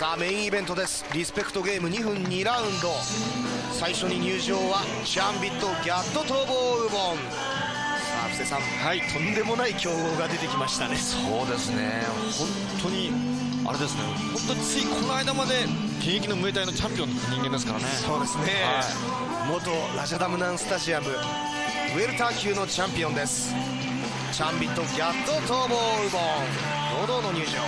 さあメインイベントです。リスペクトゲーム2分2ラウンド。最初に入場はシャンビットギャット逃亡ウボンさあ布施さん、はい、とんでもない強豪が出てきましたね。そうですね。本当にあれですね。本当についこの間まで現役のムエタイのチャンピオンの人間ですからね。そうですね、はい、元ラジャダムナンスタジアムウェルター級のチャンピオンです。チャンビットギャット逃亡ウボン堂々の入場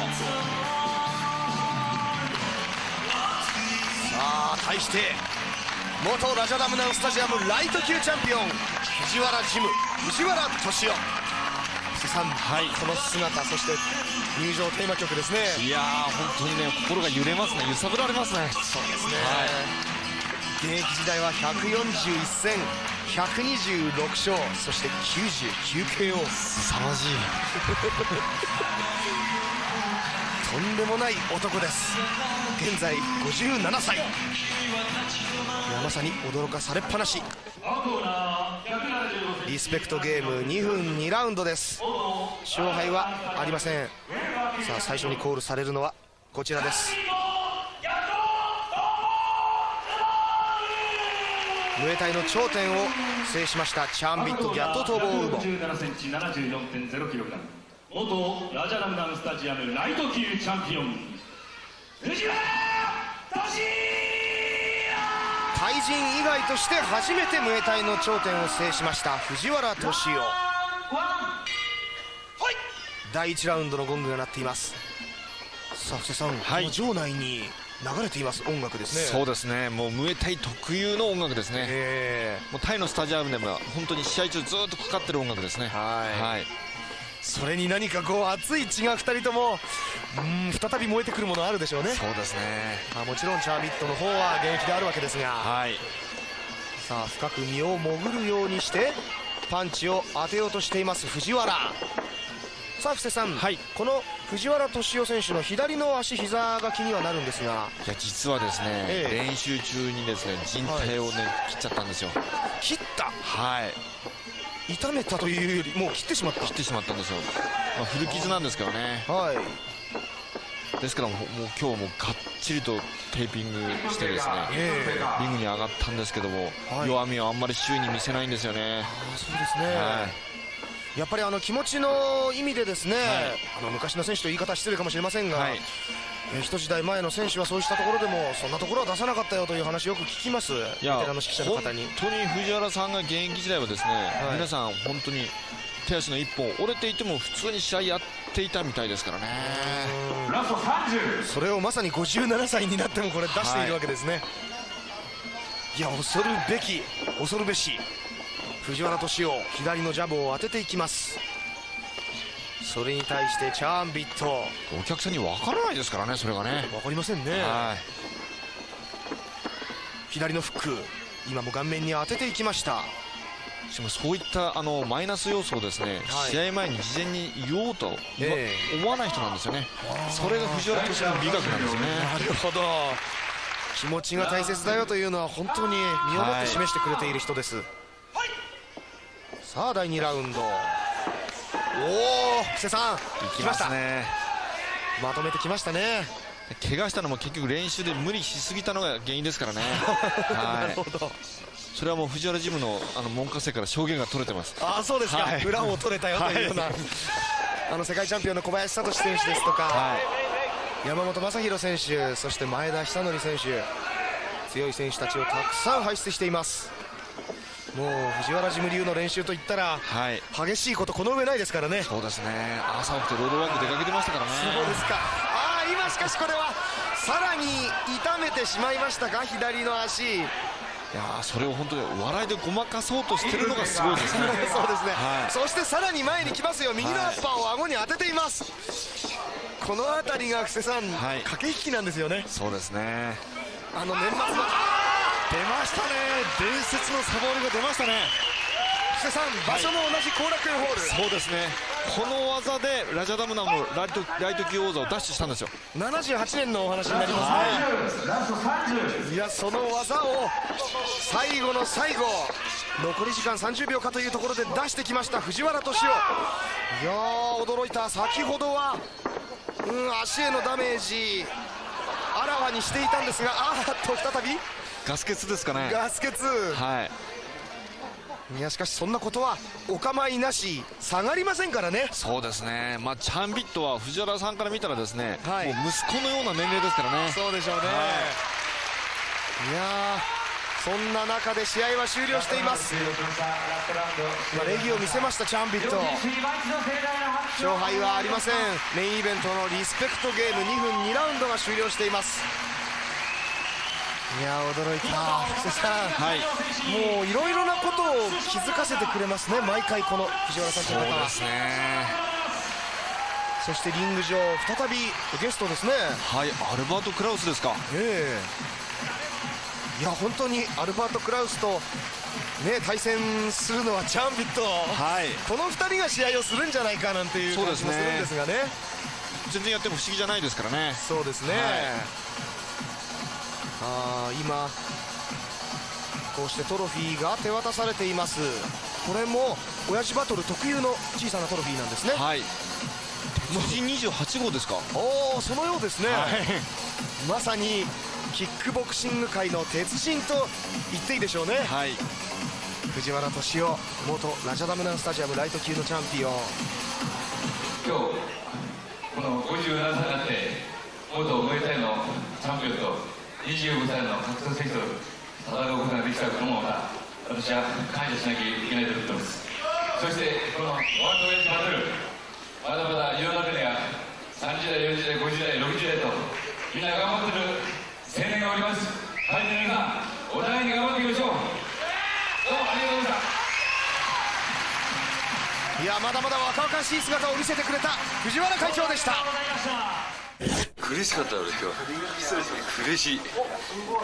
あ対して元ラジャダムナンスタジアムライト級チャンピオン藤原ジム藤原敏夫。さん、はい、この姿そして入場テーマ曲ですね。いや本当にね心が揺れますね。揺さぶられますね。そうですね、はい、現役時代は141戦126勝そして99 KO 凄まじい とんでもない男です。現在57歳。まさに驚かされっぱなし。リスペクトゲーム2分2ラウンドです。勝敗はありません。さあ最初にコールされるのはこちらです。ムエタイの頂点を制しましたチャンビットギャット逃亡ウボ。17センチ 74.0kg 元ラジャラムダンスタジアムライト級チャンピオン。藤原俊対人以外として初めてムエタイの頂点を制しました藤原敏夫。第1ラウンドのゴングが鳴っています。さあ布施さん、はい、場内に流れています。音楽ですね。そうですね。もうムエタイ特有の音楽ですね。もうタイのスタジアムでも本当に試合中ずっとかかってる音楽ですね。はい、はいそれに何かこう熱い血が2人ともうん再び燃えてくるものあるでしょうね。そうですね、まあ、もちろんチャーミットの方は現役であるわけですが、はい、さあ深く身を潜るようにしてパンチを当てようとしています藤原。さあ布施さん、はい、この藤原敏夫選手の左の足膝が気にはなるんですが。いや実はですね、ええ、練習中にですね人体をね、はい、切っちゃったんですよ。切った。はい痛めたというよりもう切ってしまった。切ってしまったんですよ、まあ、古傷なんですけどね。はい。ですからもう今日もがっちりとテーピングしてですね、えー、リングに上がったんですけども、はい、弱みをあんまり周囲に見せないんですよね。あそうですね、はい、やっぱりあの気持ちの意味でですね、はい、あの昔の選手と言い方失礼かもしれませんが、はい。えー、一時代前の選手はそうしたところでもそんなところは出さなかったよという話よく聞きます。いやの指揮者の方に。本当に藤原さんが現役時代はですね、はい、皆さん本当に手足の一本折れていても普通に試合やっていたみたいですからね。それをまさに57歳になってもこれ出しているわけですね、はい、いや恐るべき恐るべし。藤原敏夫左のジャブを当てていきますそれに対してチャーンビット。お客さんに分からないですからねそれがね。分かりませんね。左のフック今も顔面に当てていきました。しかもそういったあのマイナス要素をですね、はい、試合前に事前に言おうと、えー、思わない人なんですよね。それが藤原としての美学なんですね。なるほど。気持ちが大切だよというのは本当に身をもって示してくれている人です、はい、さあ第2ラウンドおお布施さんきました。ね。まとめてきましたね。怪我したのも結局練習で無理しすぎたのが原因ですからね。なるほど。それはもう藤原ジムのあの門下生から証言が取れてます。あそうですか、はい、裏を取れたよというような、はい、あの世界チャンピオンの小林聡選手ですとか、はい、山本昌弘選手そして前田久則選手強い選手たちをたくさん輩出していますもう藤原ジム流の練習といったら、はい、激しいことこの上ないですからね。そうですね。朝起きてロードワーク出かけてましたからね。そうですか。ああ今しかしこれはさらに痛めてしまいましたか左の足。いやそれを本当に笑いでごまかそうとしてるのがすごいですね。そうですね、はい、そしてさらに前に来ますよ。右のアッパーを顎に当てています、この辺りが布施さん、はい、駆け引きなんですよね。そうですね。あの年末の出ましたね。伝説のサボールが出ましたね。布施さん場所も同じ後楽園ホール、そうですね。この技でラジャダムナムライトライト級王座を奪取したんですよ。78年のお話になりますね。い。やその技を最後の最後残り時間30秒かというところで出してきました藤原敏夫。いや驚いた。先ほどは、うん、足へのダメージあらわにしていたんですがあーっと再びガス欠ですかね。ガス欠。はい。いやしかしそんなことはお構いなし下がりませんからね。そうですね。まあチャンビットは藤原さんから見たらですね、はい、もう息子のような年齢ですからね。そうでしょうね、はい、いやそんな中で試合は終了しています。まあ、礼儀を見せましたチャンビット。勝敗はありません。メインイベントのリスペクトゲーム2分2ラウンドが終了していますいや驚いた。布施さん、はい、もういろいろなことを気づかせてくれますね毎回この藤原さんという方は。そうですね。そしてリング上再びゲストですね。はいアルバート・クラウスですか。ええ。ー、いや本当にアルバート・クラウスとね対戦するのはチャンビット、はい、この2人が試合をするんじゃないかなんていう感じもするんですがね。全然やっても不思議じゃないですからね。そうですね、はいあ今こうしてトロフィーが手渡されています。これも親父バトル特有の小さなトロフィーなんですね。はい。鉄人28号ですか？おおそのようですね、はい、まさにキックボクシング界の鉄人と言っていいでしょうね。はい。藤原敏夫元ラジャダムナンスタジアムライト級のチャンピオン。今日この57歳になって元ムエタイのチャンピオンと25歳の格闘選手と戦うことができたこともまた私は感謝しなきゃいけないと思ってます。そしてこのワールドウェイズバトルまだまだ世の中には30代40代50代60代とみんな頑張ってる青年がおりますはい皆さんお互いに頑張っていきましょう。どうもありがとうございましたいやまだまだ若々しい姿を見せてくれた藤原会長でした苦しかった俺今日。苦しい。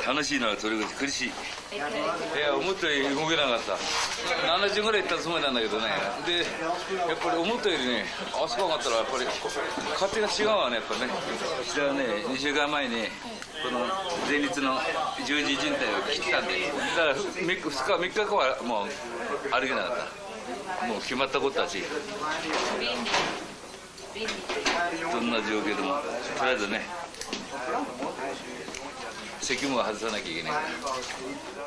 楽しいのはそれぐらい苦しい。いや思ったより動けなかった。70ぐらいいったつもりなんだけどね。でやっぱり思ったよりねあそこ上がったらやっぱり勝手が違うわねやっぱね。実はね2週間前にこの前立の十字靭帯を切ったんでだから2日3日後はもう歩けなかった。もう決まったことだし。どんな状況でもとりあえずね責務は外さなきゃいけないから。